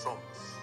Sumps.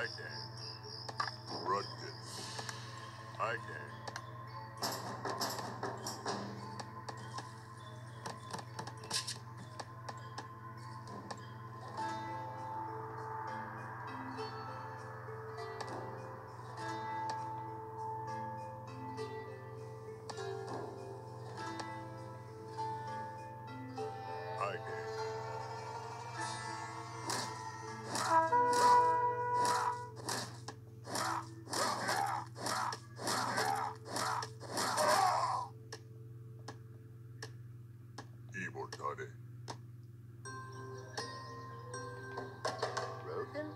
I can. Rugged. I can. Evil Daddy. Broken?